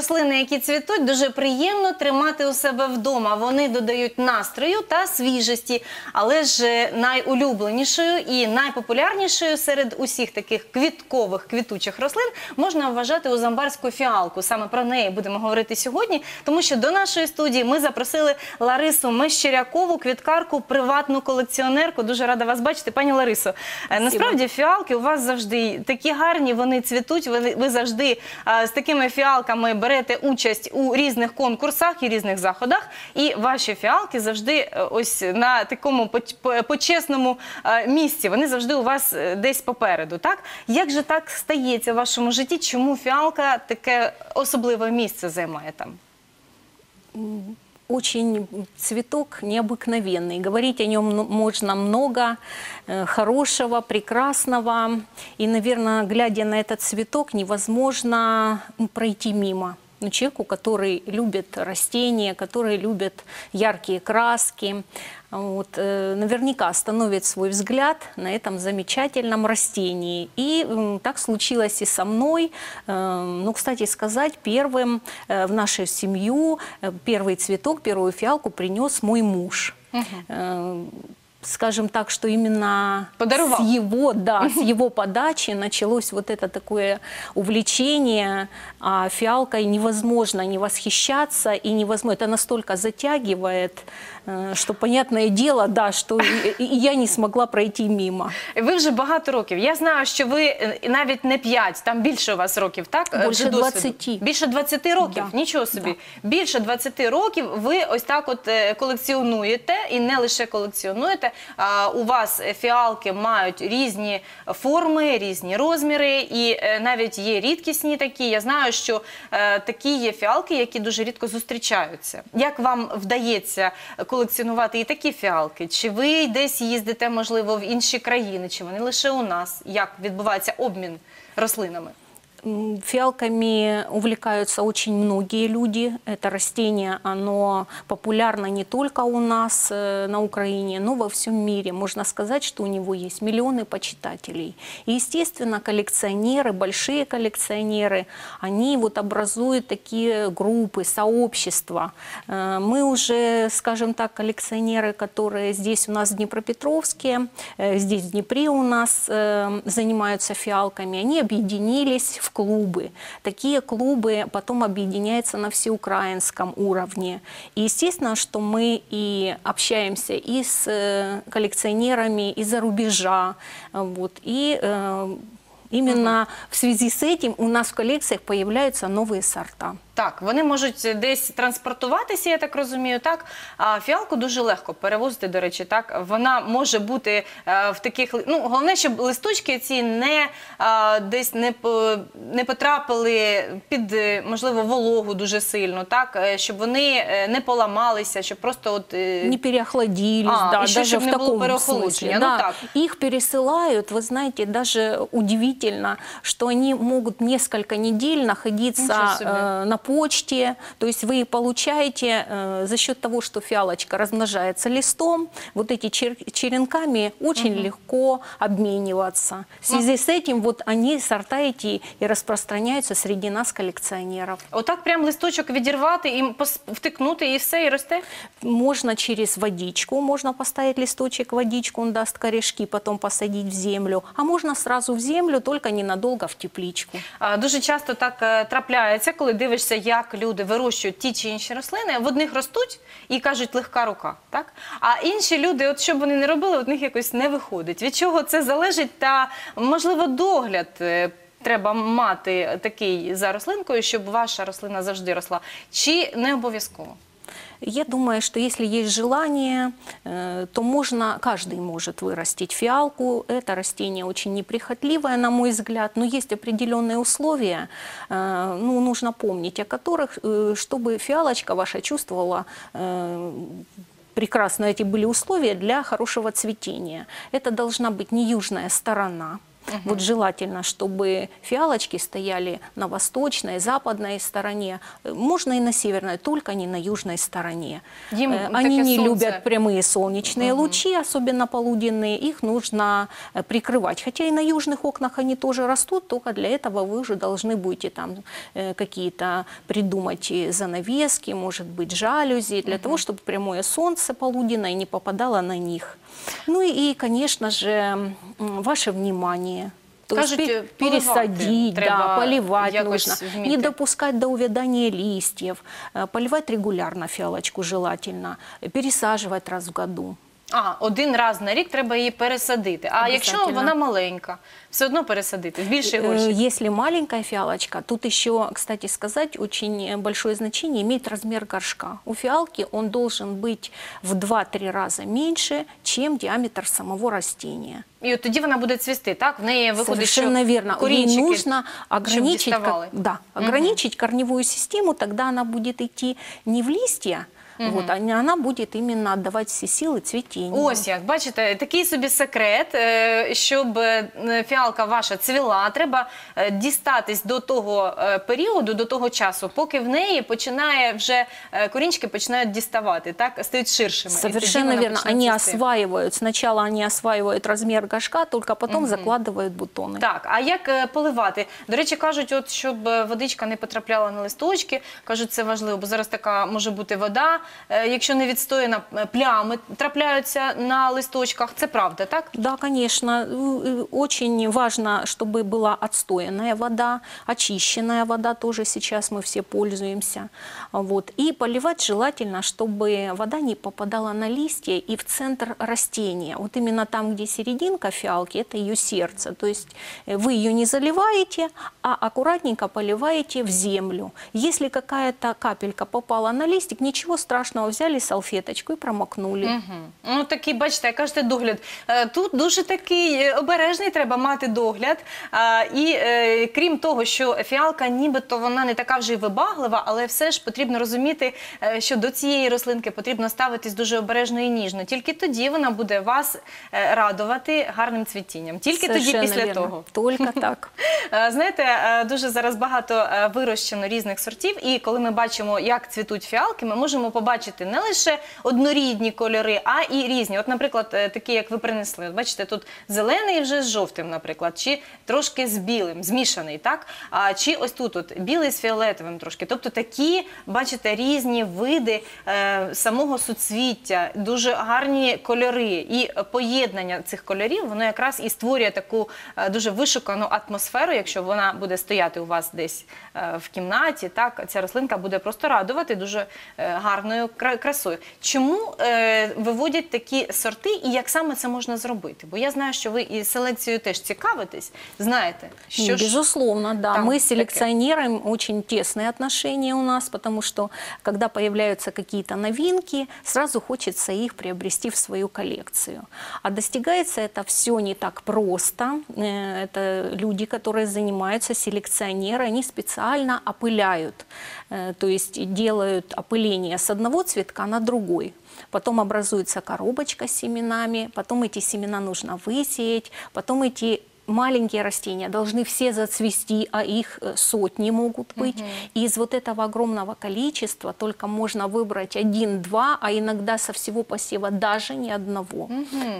рослини, які цвітуть, дуже приємно тримати у себе вдома. Вони додають настрою та свіжості, але ж е, найулюбленішою і найпопулярнішою серед усіх таких квіткових квітучих рослин можна вважати узамбарську фіалку. Саме про неї будемо говорити сьогодні, тому що до нашої студії ми запросили Ларису Мещерякову, квіткарку, приватну колекціонерку. Дуже рада вас бачити, пані Ларисо. Е, Насправді фіалки у вас завжди такі гарні, вони цвітуть. Ви, ви завжди з такими фіалками берете участь у різних конкурсах і різних заходах. І ваші фіалки завжди е, ось на такому поч- почесному е, місці. Вони завжди у вас е, десь попереду. Так як же так стається в вашому житті? Чому фіалка таке особливе місце займає там? Очень цветок необыкновенный. Говорить о нем ну, можно много э, хорошего, прекрасного. И, наверное, глядя на этот цветок, невозможно м, пройти мимо. Ну, человеку, который любит растения, который любит яркие краски, вот, э, наверняка остановит свой взгляд на этом замечательном растении. И м, так случилось и со мной. Э, ну, кстати сказать, первым э, в нашу семью э, первый цветок, первую фиалку принес мой муж. Э, Скажем так, что именно Подаровал. с его, да, с его подачи началось вот это такое увлечение, а фиалкой невозможно не восхищаться и невозможно, это настолько затягивает, э, что понятное дело, да, что и- и я не смогла пройти мимо. Ви вже багато років. Я знаю, що ви е, навіть не 5, там більше у вас років, так? Е, Більше вже досвіду. 20. Більше 20 років. Да. Нічого собі. Більше 20 років ви ось так от е, колекціонуєте і не лише колекціонуєте. у вас фіалки мають різні форми, різні розміри, і е, навіть є рідкісні такі. Я знаю, що е, такі є фіалки, які дуже рідко зустрічаються. Як вам вдається колекціонувати і такі фіалки? Чи ви десь їздите, можливо, в інші країни, чи вони лише у нас? Як відбувається обмін рослинами? Фиалками увлекаются очень многие люди. Это растение, оно популярно не только у нас э, на Украине, но во всем мире. Можно сказать, что у него есть миллионы почитателей. И, естественно, коллекционеры, большие коллекционеры, они вот образуют такие группы, сообщества. Э, Мы уже, скажем так, коллекционеры, которые здесь у нас в Днепропетровске, э, здесь в Днепре у нас занимаются фиалками, они объединились в клубы. Такие клубы потом объединяются на всеукраинском уровне. И естественно, что мы и общаемся и с э, коллекционерами из-за рубежа. э, Вот, и э, именно в связи с этим у нас в коллекциях появляются новые сорта. Так, вони можуть десь транспортуватися, я так розумію. Так а фіалку дуже легко перевозити. До речі, так вона може бути е, в таких ли- ну головне, щоб листочки ці не е, десь не по- не потрапили під е, можливо вологу дуже сильно, так е, щоб вони е, не поламалися, щоб просто от е, не переохладились, А, да, еще даже чтоб в не было таком переохлаждения, смысле. ну да. так. Их пересылают, вы знаете, даже удивительно, что они могут несколько недель находиться Ничего себе. э, на почте, то есть вы получаете э, за счет того, что фиалочка размножается листом, вот эти чер- черенками очень легко обмениваться. В связи с этим вот они сорта эти и распространяются среди нас коллекционеров. отак прям листочок відірвати і пос- втикнути, і все, і росте. Можно через водичку, можно поставить листочек в водичку, он даст корешки, потом посадить в землю. А можно сразу в землю, только ненадолго в тепличку. А, Дуже часто так е, трапляється, коли дивишся, Як люди вирощують ті чи інші рослини. В одних ростуть і кажуть легка рука, так? А інші люди, от що б вони не робили, в них якось не виходить. Від чого це залежить? Та можливо догляд. е, Треба мати такий за рослинкою, щоб ваша рослина завжди росла, чи не обов'язково? Я думаю, что если есть желание, э, то можно, каждый может вырастить фиалку. Это растение очень неприхотливое, на мой взгляд, но есть определенные условия, э, ну, нужно помнить, о которых, э, чтобы фиалочка ваша чувствовала э, прекрасно эти были условия для хорошего цветения. Это должна быть не южная сторона, Вот желательно, чтобы фиалочки стояли на восточной, западной стороне. Можно и на северной, только не на южной стороне. Им Э, Они не солнце. любят прямые солнечные лучи, особенно полуденные. Их нужно э, прикрывать. Хотя и на южных окнах они тоже растут, только для этого вы уже должны будете там э, какие-то придумать занавески, может быть, жалюзи, для того, чтобы прямое солнце полуденное не попадало на них. Ну и, конечно же, ваше внимание. То Кажуть, поливати пересадить, да, поливать нужно. вміти. Не допускать до увядания листьев. Э, Поливать регулярно фиалочку желательно. Пересаживать раз в году. А, один раз на рік треба її пересадити. А якщо Обязательно. вона маленька, все одно пересадити в більший Э, горщик. Если маленькая фиалочка, тут еще, кстати сказать, очень э, большое значение имеет размер горшка. У фиалки он должен быть в 2-3 раза меньше, чем диаметр самого растения. І от тоді вона буде цвісти, так? В неї виходить, Совершенно що верно. Ей корінчики, нужно ограничить, щоб діставали. ко- да, ограничить корневую систему, тогда она будет идти не в листья, вот, а не- она будет именно отдавать все силы цветению. Ось як, бачите, такий собі секрет, е, щоб е, фіалка ваша цвіла, треба е, дістатись до того е, періоду, до того часу, поки в неї починає вже е, корінчики починають діставати, так стають ширшими. І тоді Совершенно вона верно. почне Они цвісти. осваивают, сначала они осваивают размер горшка, только потом закладывают бутоны. Так, а як е, поливати? До речі, кажуть, от щоб е, водичка не потрапляла на листочки, кажуть, це важливо, бо зараз така може бути вода, е, якщо не відстояна, плями трапляються на листочках. Це правда, так? Да, конечно. Э, э, Очень важно, чтобы была отстоянная вода, очищенная вода тоже сейчас мы все пользуемся. Вот. И поливать желательно, чтобы вода не попадала на листья и в центр растения. Вот именно там, где серединка фиалки, это ее сердце. То есть э, вы ее не заливаете, а аккуратненько поливаете в землю. Если какая-то капелька попала на листик, ничего страшного, взяли салфеточку и промокнули. Мгм. Ну такий, бачите, кажете, догляд. Е, Тут дуже такий е, обережний треба мати догляд. І е, крім того, що фіалка нібито вона не така вже й вибаглива, але все ж потрібно розуміти, що до цієї рослинки потрібно ставитись дуже обережно і ніжно. Тільки тоді вона буде вас радувати гарним цвітінням. Тільки тоді після верно. того. Только так. Знаєте, дуже зараз багато вирощено різних сортів, і коли ми бачимо, як цвітуть фіалки, ми можемо побачити не лише однорідні кольори, а і різні. От, наприклад, е, такі, як ви принесли. От бачите, тут зелений вже з жовтим, наприклад, чи трошки з білим, змішаний, так? А чи ось тут от білий з фіолетовим трошки. Тобто такі, бачите, різні види е, самого суцвіття, дуже гарні кольори і поєднання цих кольорів, воно якраз і створює таку е, дуже вишукану атмосферу, якщо вона буде стояти у вас десь е, в кімнаті, так ця рослинка буде просто радувати дуже е, гарною кра- красою. Чому е, виводять такі сорти і як саме це можна зробити? Бо я знаю, що ви і селекцією теж цікавитесь. Знаєте, що ж Безусловно, да. там Мы с таке? селекционируем очень тесные отношения у нас, потому что когда появляются какие-то новинки, сразу хочется их приобрести в свою коллекцию. А достигается это все не так просто. Э, Это люди, которые занимаются, селекционеры, они специально опыляют, э, то есть делают опыление с одного цветка на другой. Потом образуется коробочка с семенами, потом эти семена нужно высеять, потом эти маленькие растения должны все зацвести, а их э, сотни могут быть. И из вот этого огромного количества только можно выбрать один-два, а иногда со всего посева даже ни одного.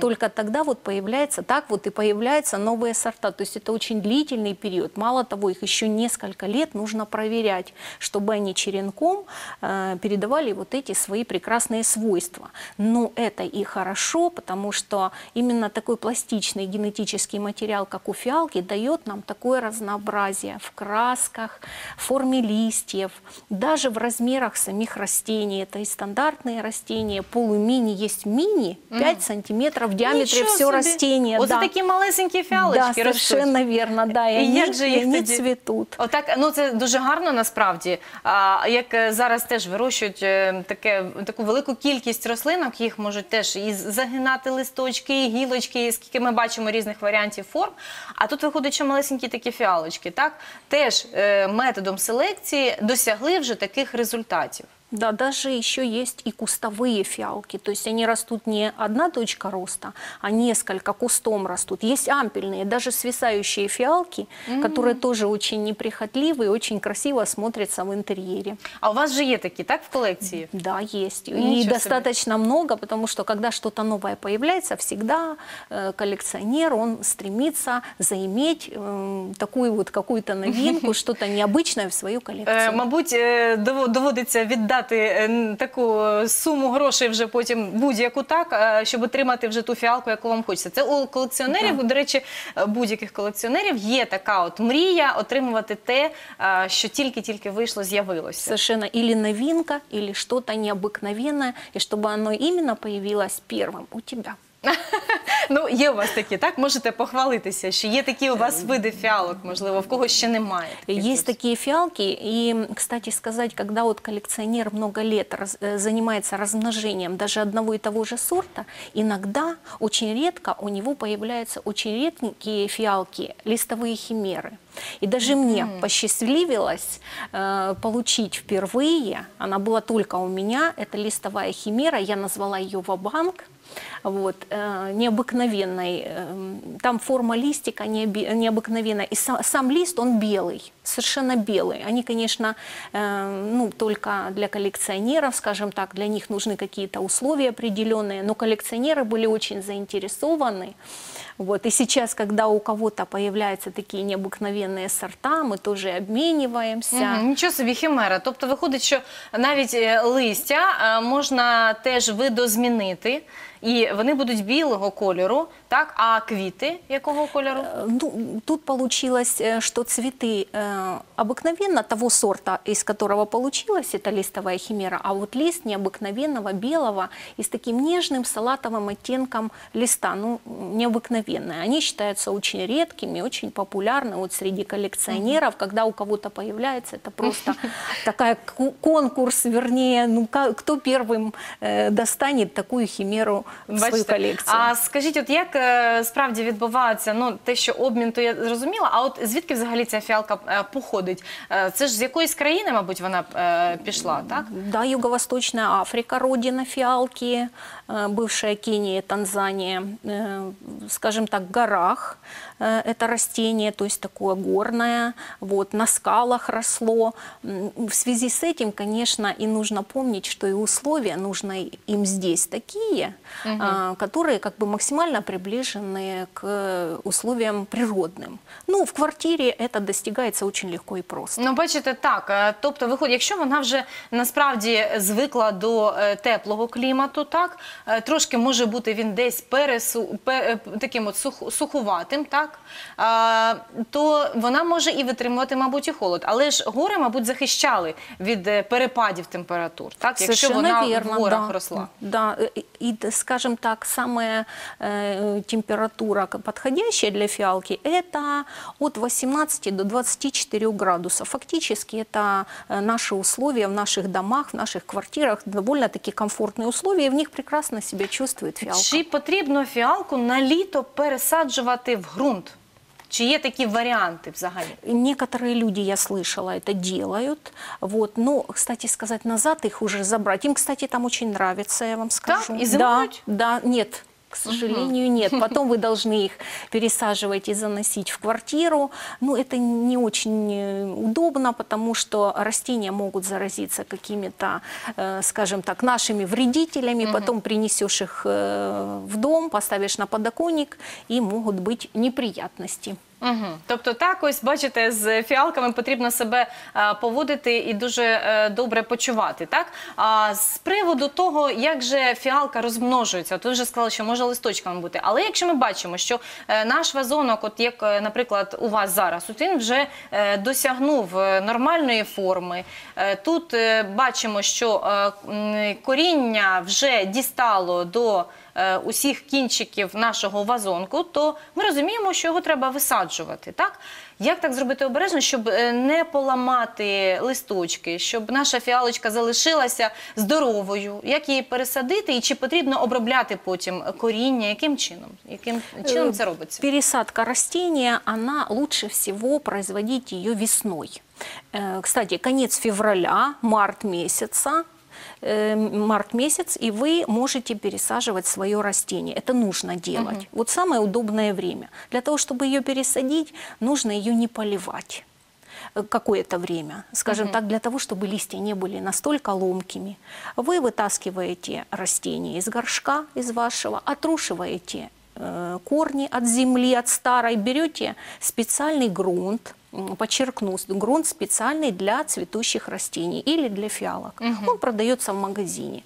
Только тогда вот появляется, так вот и появляются новые сорта. То есть это очень длительный период. Мало того, их еще несколько лет нужно проверять, чтобы они черенком э, передавали вот эти свои прекрасные свойства. Но это и хорошо, потому что именно такой пластичный генетический материал, как у фиалки, дает нам такое разнообразие в красках, в форме листьев, даже в размерах самих растений. Это и стандартные растения, полумини, есть мини, 5 сантиметров в диаметре все растение. Оце да. такі малесенькі да, фіалочки ростуть. совершенно верно, да, и, І они, як же їх они тоді? цветут. Отак, ну це дуже гарно насправді. А як е, зараз теж вирощують е, таке таку велику кількість рослинок, їх можуть теж і загинати листочки, і гілочки, і скільки ми бачимо різних варіантів форм. А тут виходить, що малесенькі такі фіалочки, так теж е, методом селекції досягли вже таких результатів. Да, даже еще есть и кустовые фиалки. То есть они растут не одна точка роста, а несколько кустом растут. Есть ампельные, даже свисающие фиалки, которые тоже очень неприхотливые, очень красиво смотрятся в интерьере. А у вас же є такі, так, в колекції? Да, есть. Ничего и себе. достаточно много, потому что когда что-то новое появляется, всегда э, коллекционер, он стремится заиметь э, такую вот какую-то новинку, что-то необычное в свою Е, коллекцию. мабуть, е, дово- доводиться віддати е, н- таку е, суму грошей вже потім будь-яку так, е, щоб отримати вже ту фіалку, яку вам хочеться. Це у колекціонерів, до речі, е, будь-яких колекціонерів є така от мрія отримувати те, е, що тільки-тільки вийшло, з'явилося. Совершенно или новинка, или что-то необыкновенное, и чтобы оно именно появилось первым у тебя. Ну, є у вас такі, так? Можете похвалитися, що є такі у вас види фіалок, можливо, в когось ще немає. таких Есть ось. такие фиалки, и, кстати сказать, когда вот коллекционер много лет раз- э, занимается размножением даже одного и того же сорта, иногда, очень редко у него появляются очень редкие фиалки, листовые химеры. И даже мне посчастливилось э, получить впервые, она была только у меня, это листовая химера, я назвала ее Вабанк, вот, э, необыкновенной. эм, Там форма листика необи- необыкновенная. И са- сам лист, он белый, совершенно белый. Они, конечно, э, ну, только для коллекционеров, скажем так, для них нужны какие-то условия определенные, но коллекционеры были очень заинтересованы. Вот. И сейчас, когда у кого-то появляются такие необыкновенные сорта, мы тоже обмениваемся. Мгм, Нічого собі химера. Тобто виходить, що навіть е, листя е, можна теж видозмінити, і вони будуть білого кольору, так? А квіти якого кольору? Э, Ну, тут получилось, э, что цветы э, обыкновенно того сорта, из которого получилась эта листовая химера, а вот лист необыкновенного белого и с таким нежным салатовым оттенком листа, ну, необыкновенное. Они считаются очень редкими, очень популярны вот среди коллекционеров, когда у кого-то появляется, это просто такая ку- конкурс, вернее, ну, ка- кто первым э, достанет такую химеру в свою колекцію. А скажіть, от як е, справді відбувається ну те, що обмін, то я зрозуміла. А от звідки взагалі ця фіалка е, походить? Е, Це ж з якоїсь країни, мабуть, вона е, пішла, так? Да, Юго-Восточная Африка, родина фиалки, бывшая Кения, Танзания, э, скажем так, в горах э, это растение, то есть такое горное, вот, на скалах росло. В связи с этим, конечно, и нужно помнить, что и условия нужны им здесь такие, а, которые как бы максимально приближены к э, условиям природным. Ну, в квартире это достигается очень легко и просто. Ну, бачите, так. е, Тобто, виходить, якщо вона вже насправді звикла до теплого клімату, так трошки може бути він десь пересу пе- е, таким от сух, сухуватим, так а, то вона може і витримувати, мабуть, і холод. Але ж гори, мабуть, захищали від е, перепадів температур, так якщо Совершенно вона верно, в горах да. росла. Да, э, и, и, т- скажем так, самая э, температура к- подходящая для фиалки – это от 18 до 24 градусов. Фактически это э, наши условия в наших домах, в наших квартирах, довольно-таки комфортные условия, и в них прекрасно себя чувствует фиалка. Чи потрібно фіалку на літо пересаджувати в ґрунт? Чи є такі варіанти взагалі? Некоторые люди, я слышала, это делают. Вот. Но, кстати сказать, назад их уже забрать. Им, кстати, там очень нравится, я вам скажу. и зимуют? Да, да, нет. К сожалению, нет. Потом вы должны их пересаживать и заносить в квартиру. Ну, это не очень э, удобно, потому что растения могут заразиться какими-то, э, скажем так, нашими вредителями. Потом принесешь их э, в дом, поставишь на подоконник, и могут быть неприятности. Угу. Тобто так ось бачите, з фіалками потрібно себе е, поводити і дуже е, добре почувати. Так а з приводу того, як же фіалка розмножується, ви вже сказали, що може листочками бути. Але якщо ми бачимо, що е, наш вазонок, от як, е, наприклад, у вас зараз, от він вже е, досягнув е, нормальної форми. Е, Тут е, бачимо, що е, коріння вже дістало до усіх кінчиків нашого вазонку, то ми розуміємо, що його треба висаджувати. Так? Як так зробити обережно, щоб е, не поламати листочки, щоб наша фіалочка залишилася здоровою? Як її пересадити і чи потрібно обробляти потім коріння? Яким чином? Яким чином це робиться? Пересадка растения, она лучше всего производить ее весной. Э, Кстати, конец февраля, март месяца, э, март месяц, и вы можете пересаживать свое растение. Это нужно делать. Вот самое удобное время. Для того, чтобы ее пересадить, нужно ее не поливать э, какое-то время, скажем так, для того, чтобы листья не были настолько ломкими. Вы вытаскиваете растение из горшка, из вашего, отрушиваете э, корни от земли, от старой, берете специальный грунт, подчеркну, грунт специальный для цветущих растений или для фиалок. Он продается в магазине.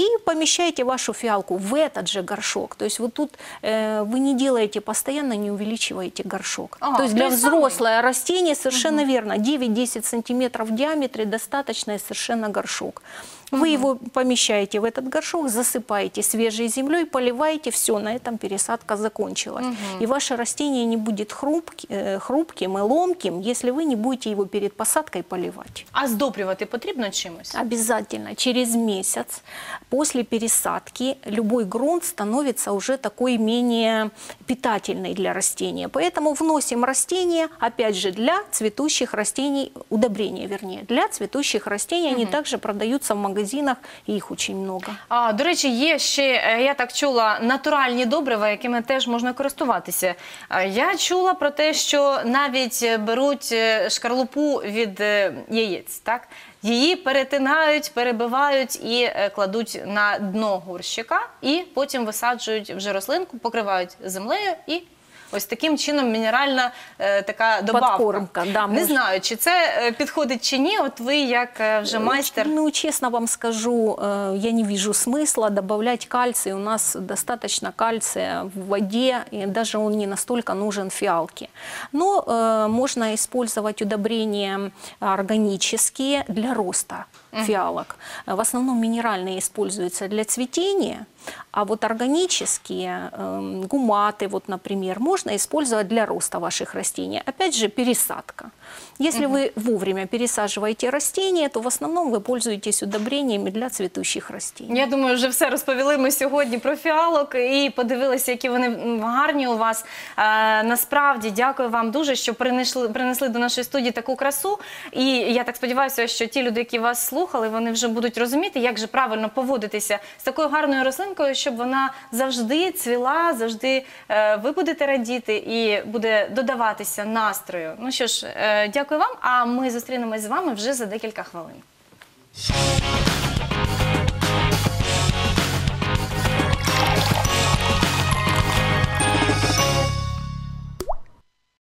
И помещаете вашу фиалку в этот же горшок. То есть вот тут э, вы не делаете постоянно, не увеличиваете горшок. Ага, То есть для есть самый- растение совершенно верно. 9-10 сантиметров в диаметре достаточно совершенно горшок. Вы его помещаете в этот горшок, засыпаете свежей землей, поливаете, все, на этом пересадка закончилась. И ваше растение не будет хрупки- э, хрупким и ломким, если вы не будете его перед посадкой поливать. А здобрювати потрібно чимось? Обязательно. Через месяц после пересадки любой грунт становится уже такой менее питательный для растения. Поэтому вносим растения, опять же, для цветущих растений, удобрения вернее, для цветущих растений. Они также продаются в магазинах, и их очень много. А, до речі, є ще, е, я так чула, натуральні добрива, якими теж можна користуватися. Я чула про те, що навіть беруть е, шкарлупу від е, яєць, так? Її перетинають, перебивають і е, кладуть на дно горщика, і потім висаджують вже рослинку, покривають землею і. Ось таким чином мінеральна е, така добавка. Подкормка, да, Не мож- знаю, чи це е, підходить чи ні. От ви як е, вже майстер. Ну, честно вам скажу, э, я не вижу смысла добавлять кальций. У нас достаточно кальция в воде, и даже он не настолько нужен фиалке. Но э, можно использовать удобрения органические для роста фиалок. Э, В основном минеральные используются для цветения, а вот органические, эм, гуматы, вот, например, можно использовать для роста ваших растений. Опять же, пересадка. Если вы вовремя пересаживаете растения, то в основном вы пользуетесь удобрениями для цветущих растений. Я думаю, вже все розповіли ми сьогодні про фіалок і подивилися, які вони гарні у вас. Е, насправді дякую вам дуже, що принесли, принесли до нашої студії таку красу. І я так сподіваюся, що ті люди, які вас слухали, вони вже будуть розуміти, як же правильно поводитися з такою гарною рослинкою, щоб вона завжди цвіла, завжди е, ви будете радіти і буде додаватися настрою. Ну що ж, е, дякую вам. А ми зустрінемось з вами вже за декілька хвилин.